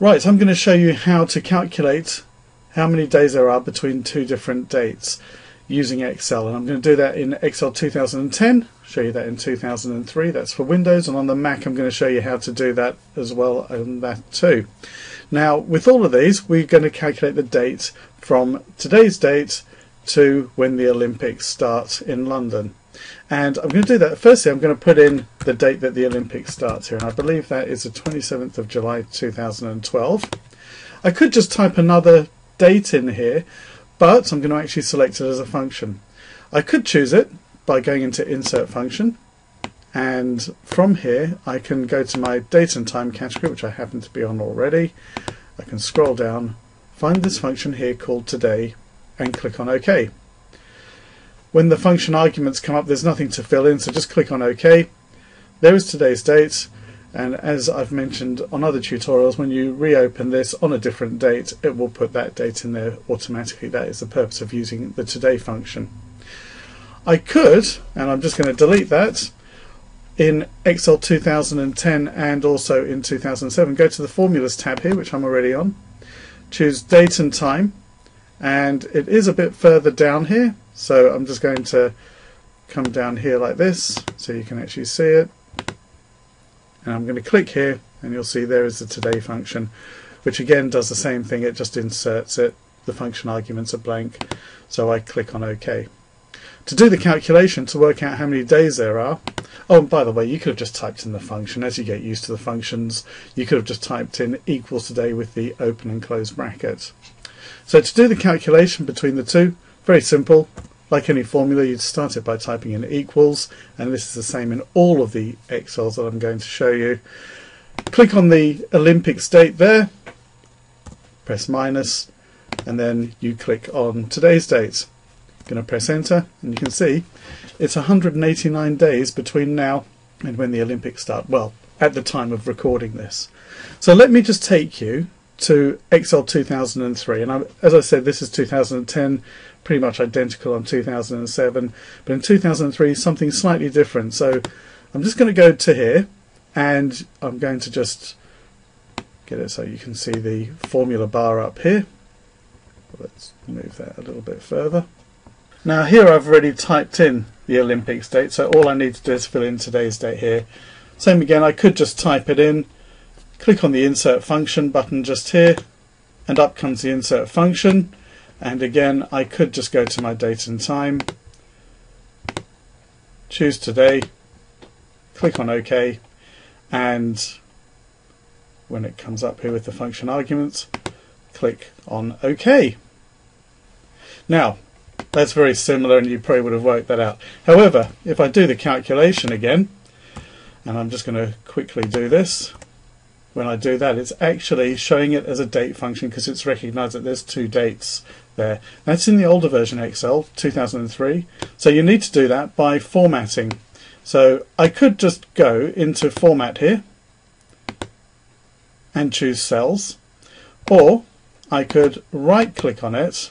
Right, so I'm going to show you how to calculate how many days there are between two different dates using Excel and I'm going to do that in Excel 2010 show you that in 2003 that's for Windows and on the Mac I'm going to show you how to do that as well on that too. Now with all of these we're going to calculate the date from today's date to when the Olympics start in London and I'm going to do that firstly I'm going to put in the date that the Olympics starts here and I believe that is the 27th of July 2012 I could just type another date in here but I'm going to actually select it as a function. I could choose it by going into insert function and from here I can go to my date and time category which I happen to be on already. I can scroll down, find this function here called today and click on OK. When the function arguments come up there's nothing to fill in so just click on OK. There is today's date and as I've mentioned on other tutorials when you reopen this on a different date it will put that date in there automatically. That is the purpose of using the today function. I could and I'm just going to delete that in Excel 2010 and also in 2007 go to the formulas tab here which I'm already on choose date and time and it is a bit further down here so I'm just going to come down here like this so you can actually see it. And I'm going to click here and you'll see there is the today function which again does the same thing. It just inserts it. The function arguments are blank. So I click on OK. To do the calculation to work out how many days there are oh and by the way you could have just typed in the function. As you get used to the functions you could have just typed in equals today with the open and close brackets so to do the calculation between the two very simple like any formula, you'd start it by typing in equals, and this is the same in all of the Excels that I'm going to show you. Click on the Olympics date there, press minus, and then you click on today's date. I'm Going to press enter, and you can see it's 189 days between now and when the Olympics start. Well, at the time of recording this. So let me just take you to Excel 2003 and I, as I said this is 2010 pretty much identical on 2007 but in 2003 something slightly different. So I'm just going to go to here and I'm going to just get it so you can see the formula bar up here. Let's move that a little bit further. Now here I've already typed in the Olympics date so all I need to do is fill in today's date here. Same again I could just type it in click on the insert function button just here and up comes the insert function. And again I could just go to my date and time. Choose today. Click on OK. And when it comes up here with the function arguments click on OK. Now that's very similar and you probably would have worked that out. However if I do the calculation again and I'm just going to quickly do this when I do that it's actually showing it as a date function because it's recognized that there's two dates there. That's in the older version Excel 2003 so you need to do that by formatting so I could just go into format here and choose cells or I could right click on it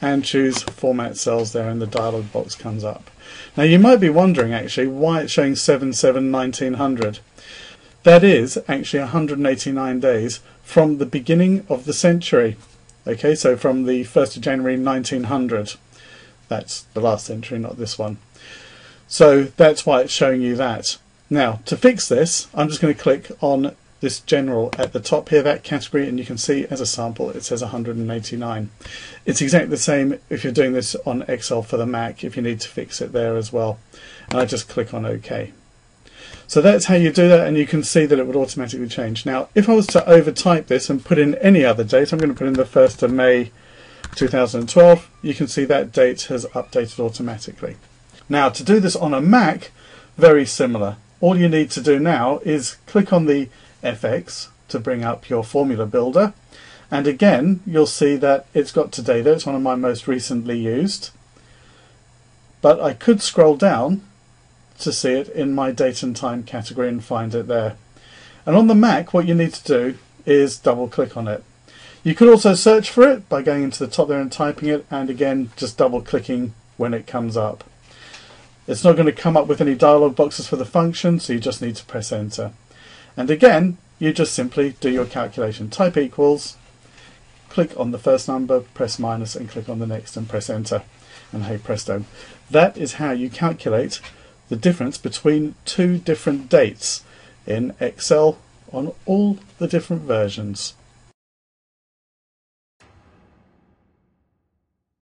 and choose format cells there and the dialog box comes up. Now you might be wondering actually why it's showing 77 1900 that is actually 189 days from the beginning of the century. Okay, so from the 1st of January 1900. That's the last century, not this one. So that's why it's showing you that. Now, to fix this, I'm just going to click on this general at the top here, that category, and you can see as a sample it says 189. It's exactly the same if you're doing this on Excel for the Mac, if you need to fix it there as well. And I just click on OK. So that's how you do that and you can see that it would automatically change. Now if I was to overtype this and put in any other date, I'm going to put in the 1st of May 2012, you can see that date has updated automatically. Now to do this on a Mac, very similar. All you need to do now is click on the FX to bring up your formula builder and again you'll see that it's got today there, it's one of my most recently used but I could scroll down to see it in my date and time category and find it there. And on the Mac, what you need to do is double click on it. You could also search for it by going into the top there and typing it and again just double clicking when it comes up. It's not going to come up with any dialog boxes for the function so you just need to press enter. And again you just simply do your calculation. Type equals, click on the first number, press minus and click on the next and press enter. And hey presto, that is how you calculate the difference between two different dates in Excel on all the different versions.